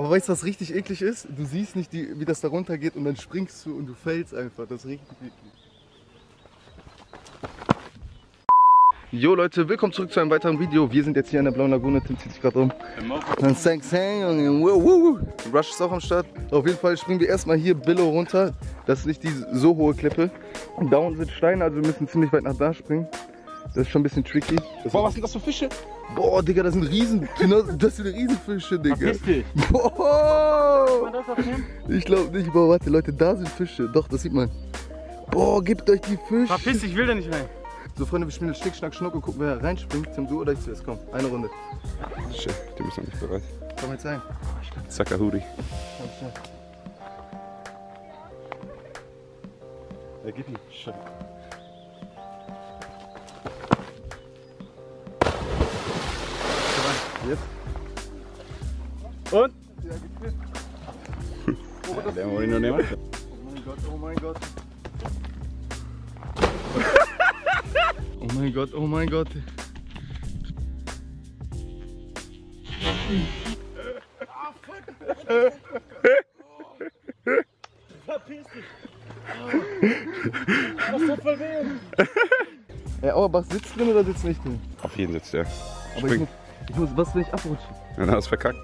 Aber weißt du, was richtig eklig ist? Du siehst nicht, die, wie das da runter geht und dann springst du und du fällst einfach. Das ist richtig eklig. Jo Leute, willkommen zurück zu einem weiteren Video. Wir sind jetzt hier an der Blauen Lagune, Tim zieht sich gerade um. Dann Sang Sang und. Rush ist auch am Start. Auf jeden Fall springen wir erstmal hier Billow runter. Das ist nicht die so hohe Klippe. Und da unten sind Steine, also wir müssen ziemlich weit nach da springen. Das ist schon ein bisschen tricky. Das Boah, was sind das für Fische? Boah, Digga, das sind Riesen. Genau, das sind Riesenfische, Digga. Boah. Ich glaube nicht, aber warte, Leute, da sind Fische. Doch, das sieht man. Boah, gebt euch die Fische. Verpiss dich, ich will da nicht rein. So, Freunde, wir spielen Schnick, Schnack, Schnuck und gucken, wer reinspringt. Tim, du oder ich zuerst? Komm, eine Runde. Shit, du bist noch nicht bereit. Komm jetzt rein. Sakahuri. Ja, gib ihm. Schön. Jetzt. Und? Ja, mir. Den wollte ich noch nehmen. Oh mein Gott, oh mein Gott. oh mein Gott, oh mein Gott. Verpiss dich. Was tut voll weh? Ey, Auerbach sitzt drin oder sitzt nicht drin? Auf jeden sitzt der. Aber ich ich muss, was will ich abrutschen? Ja, dann hast du verkackt.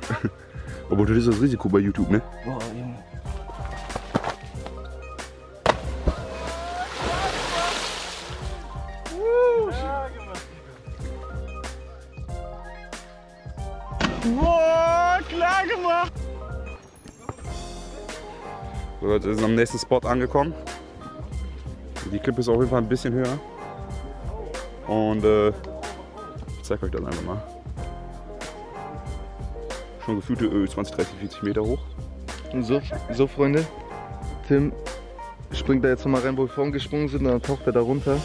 Obwohl, das ist das Risiko bei YouTube, ne? Boah, Junge. Boah, klar gemacht. So, Leute, wir sind am nächsten Spot angekommen. Die Klippe ist auf jeden Fall ein bisschen höher. Und äh, ich zeig euch das einfach mal. Schon gefühlte äh, 20, 30, 40 Meter hoch. So, so Freunde, Tim springt da jetzt nochmal rein, wo wir vorhin gesprungen sind, dann taucht er da runter.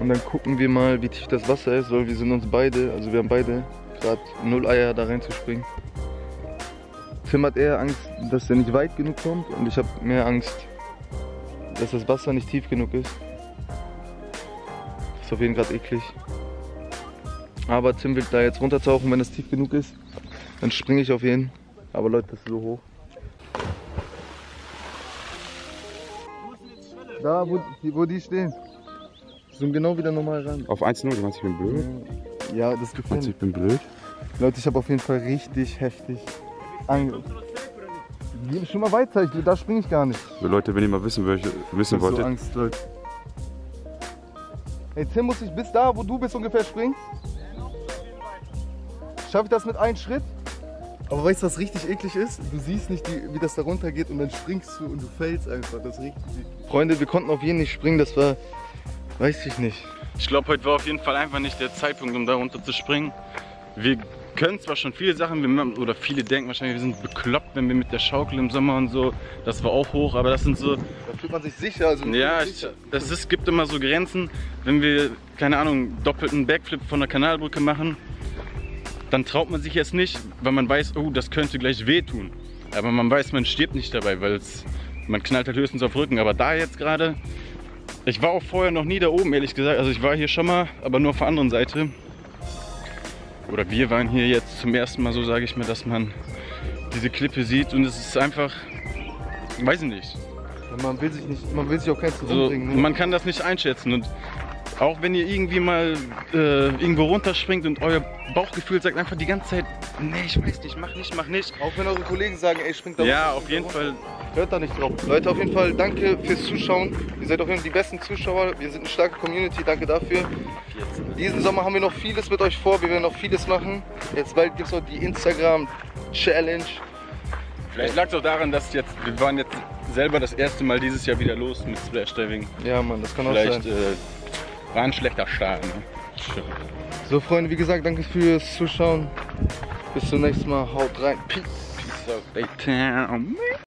Und dann gucken wir mal, wie tief das Wasser ist, weil wir sind uns beide, also wir haben beide gerade null Eier da reinzuspringen. Tim hat eher Angst, dass er nicht weit genug kommt und ich habe mehr Angst, dass das Wasser nicht tief genug ist. Ist auf jeden Fall eklig. Aber Tim will da jetzt runtertauchen, wenn es tief genug ist. Dann springe ich auf jeden. Aber Leute, das ist so hoch. Da, wo die, wo die stehen. Zoom genau wieder normal ran. Auf 1-0, du meinst, ich bin blöd? Ja, das Meinst du, gefällt ich bin blöd? Leute, ich habe auf jeden Fall richtig heftig ange... Geh schon mal weiter, ich, da springe ich gar nicht. So, Leute, wenn ihr mal wissen, welche, wissen Ich hab so wolltet, Angst, Leute. Hey, Tim, muss ich bis da, wo du bist, ungefähr springen? Schaffe ich das mit einem Schritt? Aber weißt du, was richtig eklig ist? Du siehst nicht, die, wie das da runter geht und dann springst du und du fällst einfach. Das ist richtig eklig. Freunde, wir konnten auf jeden nicht springen, das war, weiß ich nicht. Ich glaube, heute war auf jeden Fall einfach nicht der Zeitpunkt, um da runter zu springen. Wir können zwar schon viele Sachen, wir, oder viele denken wahrscheinlich, wir sind bekloppt, wenn wir mit der Schaukel im Sommer und so, das war auch hoch, aber das sind so, Da fühlt man sich sicher. Also ja, sich ich, sicher. es ist, gibt immer so Grenzen, wenn wir, keine Ahnung, doppelten Backflip von der Kanalbrücke machen, dann traut man sich jetzt nicht, weil man weiß, oh, das könnte gleich wehtun. Aber man weiß, man stirbt nicht dabei, weil es, man knallt halt höchstens auf Rücken. Aber da jetzt gerade, ich war auch vorher noch nie da oben, ehrlich gesagt. Also ich war hier schon mal, aber nur auf der anderen Seite. Oder wir waren hier jetzt zum ersten Mal, so sage ich mir, dass man diese Klippe sieht und es ist einfach, weiß ich nicht. Man will sich nicht, man will sich auch keins So, umbringen. Ne? man kann das nicht einschätzen und auch wenn ihr irgendwie mal äh, irgendwo runterspringt und euer Bauchgefühl sagt einfach die ganze Zeit, nee, ich weiß nicht, mach nicht, mach nicht. Auch wenn eure Kollegen sagen, ey, springt da Ja, auf jeden runter. Fall. Hört da nicht drauf. Leute, auf jeden Fall danke fürs Zuschauen. Ihr seid auf jeden Fall die besten Zuschauer. Wir sind eine starke Community. Danke dafür. Diesen Sommer haben wir noch vieles mit euch vor. Wir werden noch vieles machen. Jetzt bald gibt es noch die Instagram Challenge. Vielleicht lag es auch daran, dass jetzt, wir waren jetzt selber das erste Mal dieses Jahr wieder los mit Splash Diving. Ja, Mann, das kann auch Vielleicht sein. äh, war ein schlechter Start. Ne? So, Freunde, wie gesagt, danke fürs Zuschauen. Bis zum nächsten Mal. Haut rein. Peace. Peace out.